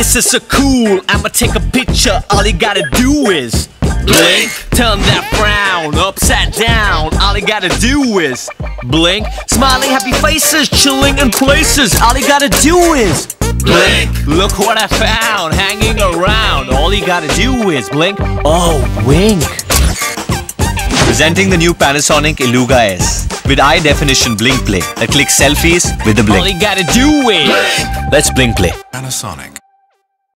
This is so cool. I'ma take a picture. All you gotta do is blink. Turn that frown upside down. All you gotta do is blink. Smiling happy faces, chilling in places. All you gotta do is blink. Look what I found hanging around. All you gotta do is blink. Oh, wink. Presenting the new Panasonic Eluga S with Eye definition blink play that clicks selfies with the blink. All you gotta do is blink. let's blink play. Panasonic.